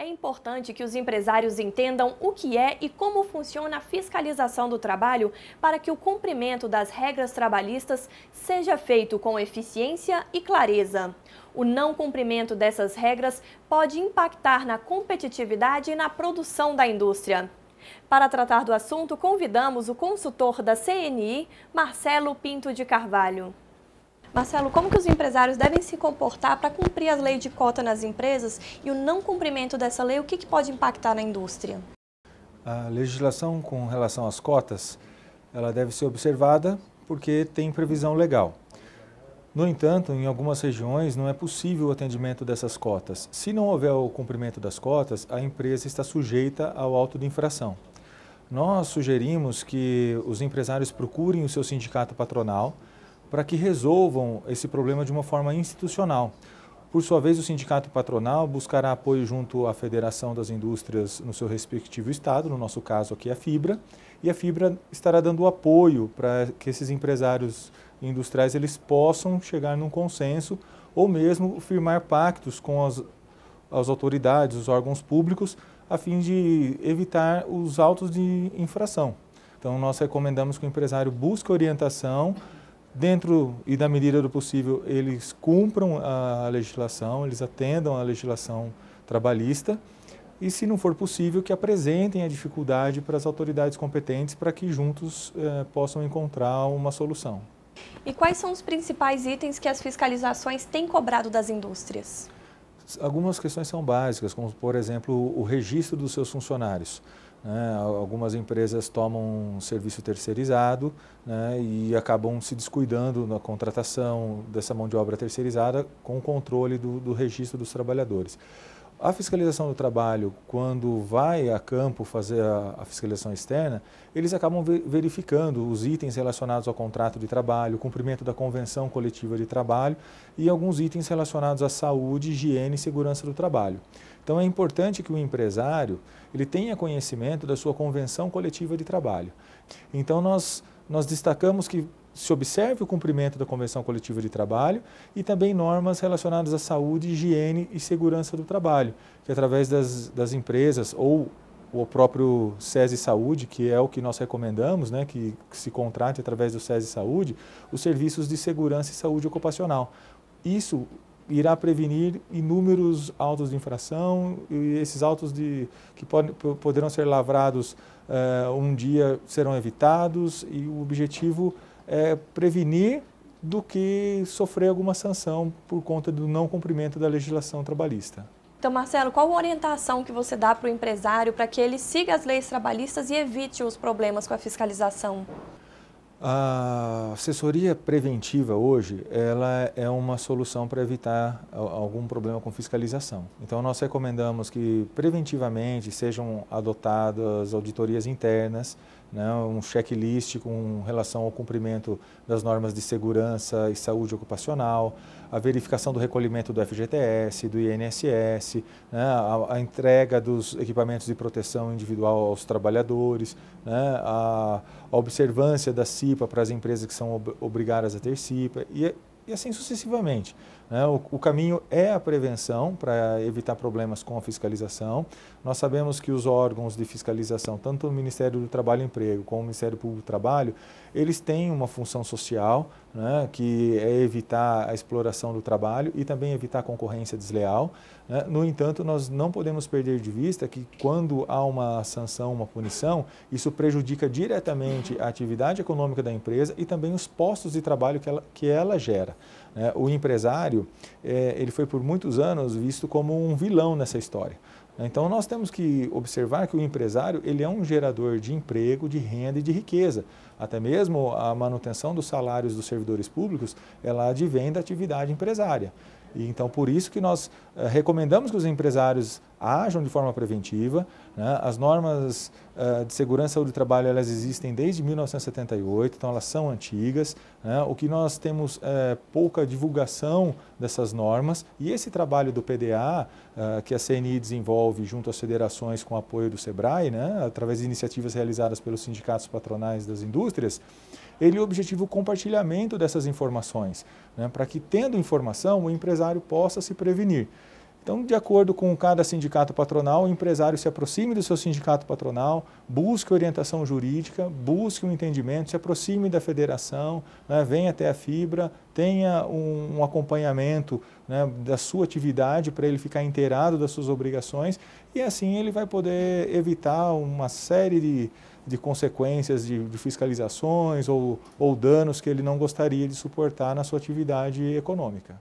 É importante que os empresários entendam o que é e como funciona a fiscalização do trabalho para que o cumprimento das regras trabalhistas seja feito com eficiência e clareza. O não cumprimento dessas regras pode impactar na competitividade e na produção da indústria. Para tratar do assunto, convidamos o consultor da CNI, Marcelo Pinto de Carvalho. Marcelo, como que os empresários devem se comportar para cumprir as leis de cota nas empresas e o não cumprimento dessa lei, o que, que pode impactar na indústria? A legislação com relação às cotas, ela deve ser observada porque tem previsão legal. No entanto, em algumas regiões não é possível o atendimento dessas cotas. Se não houver o cumprimento das cotas, a empresa está sujeita ao auto de infração. Nós sugerimos que os empresários procurem o seu sindicato patronal para que resolvam esse problema de uma forma institucional. Por sua vez, o sindicato patronal buscará apoio junto à Federação das Indústrias no seu respectivo estado, no nosso caso aqui a Fibra, e a Fibra estará dando apoio para que esses empresários industriais eles possam chegar num consenso ou mesmo firmar pactos com as, as autoridades, os órgãos públicos, a fim de evitar os autos de infração. Então, nós recomendamos que o empresário busque orientação dentro e da medida do possível, eles cumpram a legislação, eles atendam a legislação trabalhista e, se não for possível, que apresentem a dificuldade para as autoridades competentes para que juntos eh, possam encontrar uma solução. E quais são os principais itens que as fiscalizações têm cobrado das indústrias? Algumas questões são básicas, como, por exemplo, o registro dos seus funcionários. Né? Algumas empresas tomam um serviço terceirizado né? e acabam se descuidando na contratação dessa mão de obra terceirizada com o controle do, do registro dos trabalhadores. A fiscalização do trabalho, quando vai a campo fazer a, a, fiscalização externa, eles acabam verificando os itens relacionados ao contrato de trabalho, cumprimento da convenção coletiva de trabalho e alguns itens relacionados à saúde, higiene e segurança do trabalho. Então é importante que o empresário ele tenha conhecimento da sua convenção coletiva de trabalho. Então nós, nós destacamos que se observe o cumprimento da convenção coletiva de trabalho e também normas relacionadas à saúde, higiene e segurança do trabalho, que através das, das empresas ou o próprio SESI Saúde, que é o que nós recomendamos, né, que, que se contrate através do SESI Saúde, os serviços de segurança e saúde ocupacional. Isso irá prevenir inúmeros autos de infração e esses autos de, que pode, poderão ser lavrados uh, um dia serão evitados e o objetivo é prevenir do que sofrer alguma sanção por conta do não cumprimento da legislação trabalhista. Então, Marcelo, qual a orientação que você dá para o empresário para que ele siga as leis trabalhistas e evite os problemas com a fiscalização? A assessoria preventiva hoje, ela é uma solução para evitar algum problema com fiscalização. Então nós recomendamos que preventivamente sejam adotadas auditorias internas, né, um checklist com relação ao cumprimento das normas de segurança e saúde ocupacional, a verificação do recolhimento do FGTS, do INSS, né, a, a, entrega dos equipamentos de proteção individual aos trabalhadores, né, a, a, observância da CIPA para as empresas que são ob obrigadas a ter CIPA e, e assim sucessivamente. Né? O, caminho é a prevenção para evitar problemas com a fiscalização. Nós sabemos que os órgãos de fiscalização, tanto o Ministério do Trabalho e Emprego como o Ministério Público do Trabalho, eles têm uma função social, né, que é evitar a exploração do trabalho e também evitar a concorrência desleal. Né? No entanto, nós não podemos perder de vista que quando há uma sanção, uma punição, isso prejudica diretamente a atividade econômica da empresa e também os postos de trabalho que ela, que ela gera. Né? O empresário, é, ele foi por muitos anos visto como um vilão nessa história. Então nós temos que observar que o empresário ele é um gerador de emprego, de renda e de riqueza. Até mesmo a manutenção dos salários dos servidores públicos, ela advém da atividade empresária. E, então, por isso que nós eh, recomendamos que os empresários ajam de forma preventiva. Né? As normas uh, de segurança do trabalho elas existem desde 1978, então elas são antigas. Né? O que nós temos é pouca divulgação dessas normas e esse trabalho do PDA, uh, que a CNI desenvolve junto às federações com apoio do SEBRAE, né? através de iniciativas realizadas pelos sindicatos patronais das indústrias, ele objetiva o compartilhamento dessas informações, né? para que, tendo informação, o empresário possa se prevenir. Então, de acordo com cada sindicato patronal, o empresário se aproxime do seu sindicato patronal, busque orientação jurídica, busque um entendimento, se aproxime da federação, né, venha até a fibra, tenha um, um acompanhamento né, da sua atividade para ele ficar inteirado das suas obrigações e assim ele vai poder evitar uma série de, de consequências de, de fiscalizações ou, ou danos que ele não gostaria de suportar na sua atividade econômica.